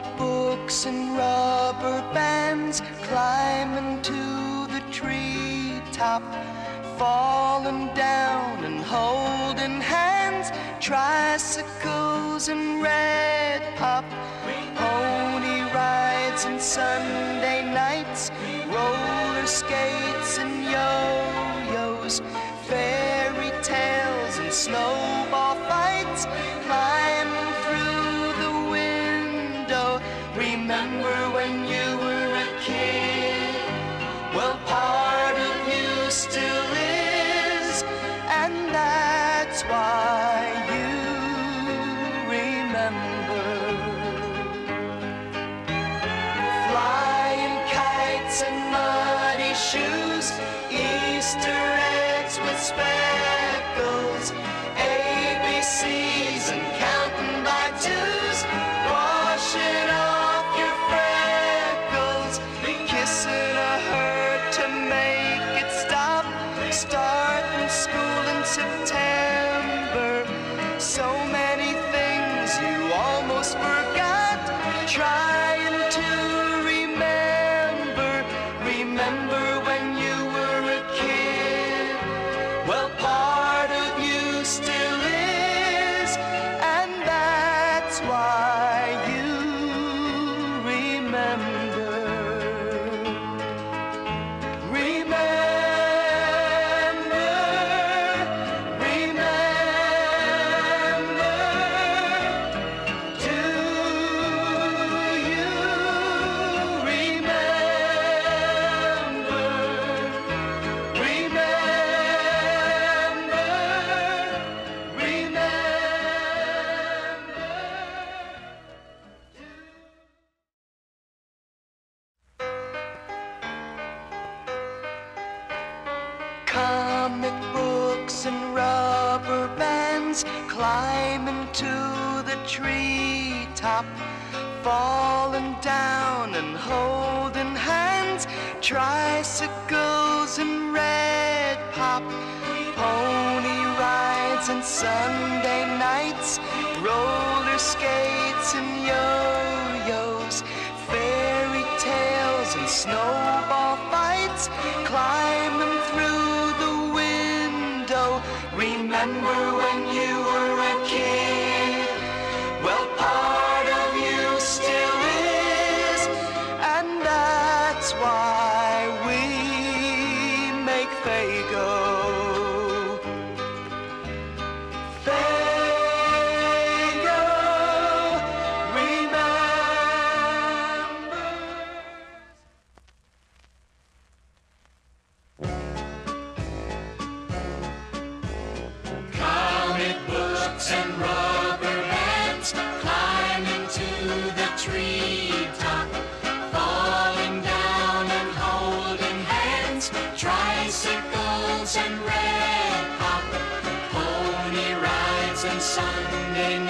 Comic books and rubber bands climbing to the treetop, falling down and holding hands, tricycles and red pop, pony rides and Sunday nights, roller skates and yo-yos, fairy tales and snowball remember. Flying kites and muddy shoes, Easter eggs with speckles, ABCs and counting by twos, washing off your freckles, kissing a hurt to make it stop, starting school in September. So many trying Comic books and rubber bands climbing to the treetop, falling down and holding hands, tricycles and red pop, pony rides and Sunday nights, roller skates and yo-yos, fairy tales and snowball fights, climbing Remember when you were books and rubber bands climbing to the treetop, falling down and holding hands, tricycles and red pop, pony rides and Sunday nights,